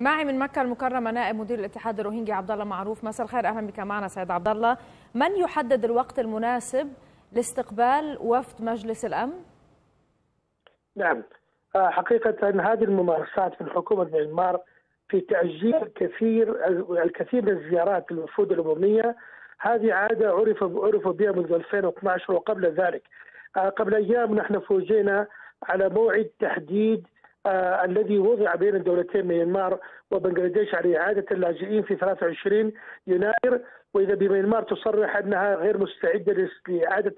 معي من مكة المكرمة نائب مدير الاتحاد الروهينجي عبد الله معروف. مساء الخير أهلا بك معنا سيد عبد الله. من يحدد الوقت المناسب لاستقبال وفد مجلس الأمن؟ نعم. حقيقة هذه الممارسات من حكومة ميانمار في تأجيل كثير الكثير من الزيارات للوفود الأممية. هذه عادة عرف عرف بها منذ 2012 وقبل ذلك. قبل أيام نحن فوجئنا على موعد تحديد آه الذي وضع بين الدولتين ميانمار وبنغلاديش على إعادة اللاجئين في 23 يناير. وإذا بميانمار تصرح أنها غير مستعدة لإعادة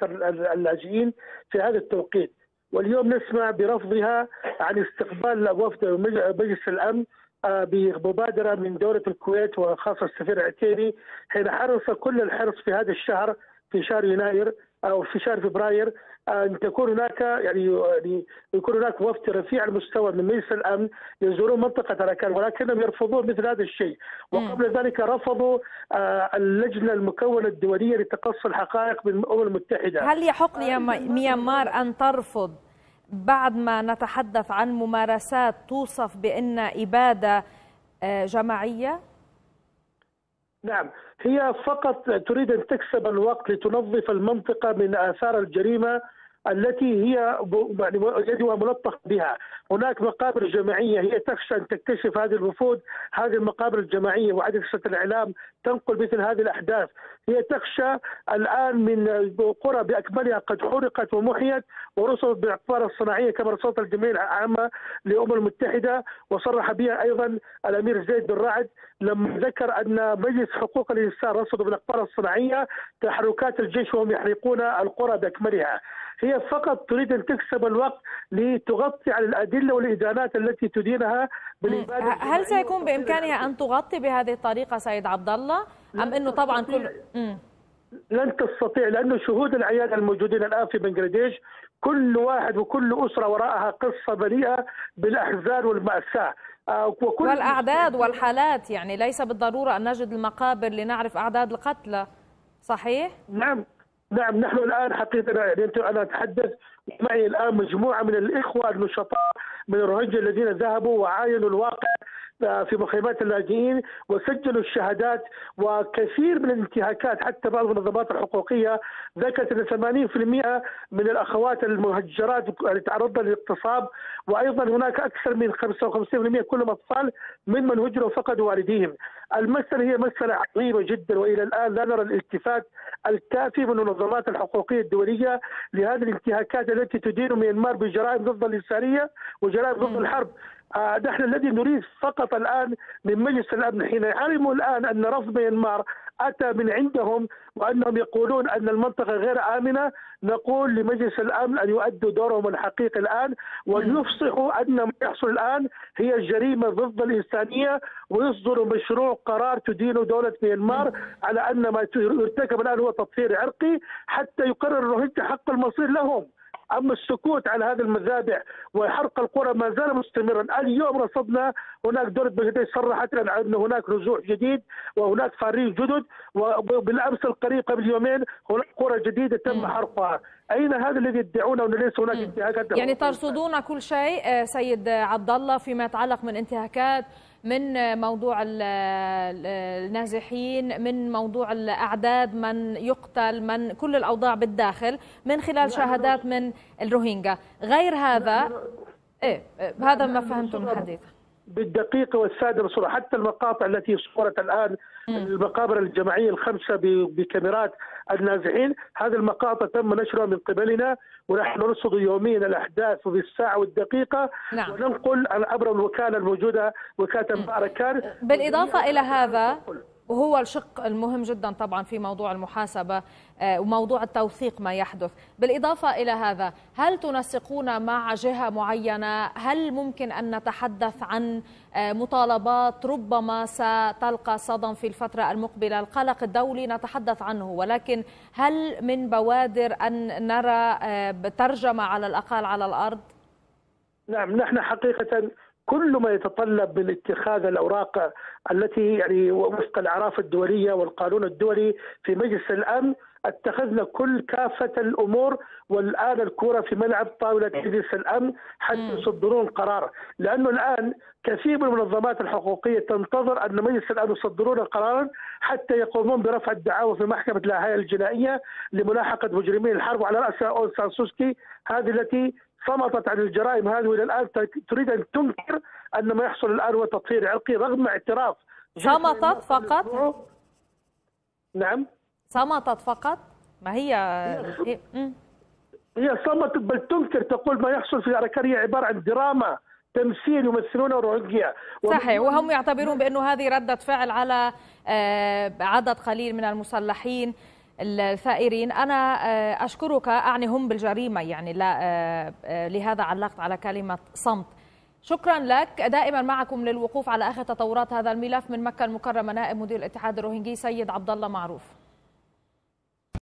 اللاجئين في هذا التوقيت. واليوم نسمع برفضها عن استقبال وفد مجلس الأمن بمبادرة من دولة الكويت وخاصة السفير العتيبي حين حرص كل الحرص في هذا الشهر في شهر يناير أو في شهر فبراير أن تكون هناك يعني يكون هناك وفد رفيع المستوى من مجلس الأمن يزورون منطقة أراكان ولكنهم يرفضون مثل هذا الشيء. وقبل ذلك رفضوا اللجنة المكونة الدولية لتقصي الحقائق بالأمم المتحدة. هل يحق لميانمار أن ترفض؟ بعد ما نتحدث عن ممارسات توصف بأن إبادة جماعية؟ نعم. هي فقط تريد أن تكسب الوقت لتنظف المنطقة من آثار الجريمة التي هي يدها ملطخ بها. هناك مقابر جماعية هي تخشى أن تكتشف هذه الوفود. هذه المقابر الجماعية وعدم الإعلام تنقل مثل هذه الأحداث. هي تخشى الآن من قرى بأكملها قد حرقت ومحيت ورصدت بالأقطار الصناعية كما رصدت الجمعية العامة للأمم المتحدة وصرح بها أيضا الأمير زيد بن رعد لما ذكر أن مجلس حقوق الإنسان رصدوا بالأقطار الصناعية تحركات الجيش وهم يحرقون القرى بأكملها. هي فقط تريد أن تكسب الوقت لتغطي على الأدلة والادانات التي تدينها بالإبادة هل سيكون بإمكانها أن تغطي بهذه الطريقة سيد عبد الله ام إنه طبعا كل لن تستطيع لأنه شهود العيان الموجودين الآن في بنغلاديش كل واحد وكل أسرة وراءها قصة بريئه بالأحزان والمأساة. وكل والأعداد والحالات يعني ليس بالضرورة أن نجد المقابر لنعرف أعداد القتلى صحيح؟ نعم. نعم نحن الآن حقيقة يعني أنا أتحدث معي الآن مجموعة من الإخوة النشطاء من الروهينجا الذين ذهبوا وعاينوا الواقع في مخيمات اللاجئين وسجلوا الشهادات وكثير من الانتهاكات حتى بعض المنظمات الحقوقية ذكرت إن 80% من الأخوات المهجرات اللي تعرضن للاغتصاب وأيضا هناك أكثر من 55% كلهم أطفال ممن هجروا فقدوا والديهم. المسألة هي مسألة عظيمة جدا وإلى الآن لا نرى الالتفات الكافي من المنظمات الحقوقية الدولية لهذه الانتهاكات التي تدين ميانمار بجرائم ضد الإنسانية وجرائم ضد الحرب. آه نحن الذي نريد فقط الآن من مجلس الأمن حين علموا الآن أن رفض ميانمار أتى من عندهم وأنهم يقولون أن المنطقة غير آمنة نقول لمجلس الأمن أن يؤدوا دورهم الحقيقي الآن وليفصحوا أن ما يحصل الآن هي جريمه ضد الإنسانية ويصدروا مشروع قرار تدين دولة ميانمار على أن ما يرتكب الآن هو تطهير عرقي حتى يقرر الروهينجا حق المصير لهم. أما السكوت على هذه المذابح وحرق القرى ما زال مستمرا. اليوم رصدنا هناك دوله بنغلاديش صرحت أن هناك رجوع جديد وهناك فارين جدد وبالأمس القريب قبل يومين هناك قرى جديدة تم حرقها. أين هذا الذي يدعونه انه ليس هناك انتهاكات يعني ترصدون كل شيء سيد عبد الله فيما يتعلق من انتهاكات من موضوع النازحين من موضوع الأعداد من يقتل من كل الأوضاع بالداخل من خلال شهادات من الروهينجا. غير هذا إيه هذا ما فهمته من الحديث. بالدقيقة والسادة بصورة. حتى المقاطع التي صورت الآن المقابر الجماعية الخمسة بكاميرات النازحين هذه المقاطع تم نشرها من قبلنا ونحن نرصد يوميا الأحداث بالساعة والدقيقة نعم. وننقل عبر الوكالة الموجودة وكالة مباركان بالإضافة إلى هذا وهو الشق المهم جدا طبعا في موضوع المحاسبة وموضوع التوثيق ما يحدث، بالإضافة إلى هذا، هل تنسقون مع جهة معينة؟ هل ممكن أن نتحدث عن مطالبات ربما ستلقى صدى في الفترة المقبلة، القلق الدولي نتحدث عنه، ولكن هل من بوادر أن نرى ترجمة على الأقل على الأرض؟ نعم نحن حقيقة كل ما يتطلب من اتخاذ الأوراق التي يعني وفق الأعراف الدولية والقانون الدولي في مجلس الأمن اتخذنا كل كافة الأمور والآن الكرة في ملعب طاولة مجلس الأمن حتى يصدرون قرار لأنه الآن كثير من المنظمات الحقوقية تنتظر أن مجلس الأمن يصدرون قرارا حتى يقومون برفع الدعاوى في محكمة الأهالي الجنائية لملاحقة مجرمين الحرب. وعلى رأسها أول سانسوسكي هذه التي صمتت عن الجرائم هذه والى الآن تريد أن تنكر أن ما يحصل الآن هو تطهير عرقي رغم اعتراف. صمتت فقط؟ نعم. صمتت فقط؟ ما هي هي صمتت بل تنكر تقول ما يحصل في هي عبارة عن دراما تمثيل يمثلونه روهينجيا صحيح وهم يعتبرون بأنه هذه ردة فعل على آه، عدد قليل من المسلحين. الثائرين. أنا آه، أشكرك أعني هم بالجريمة يعني لا آه، لهذا علقت على كلمة صمت. شكرا لك. دائما معكم للوقوف على آخر تطورات هذا الملف من مكة المكرمة. نائب مدير الاتحاد الروهينجي سيد عبد الله معروف.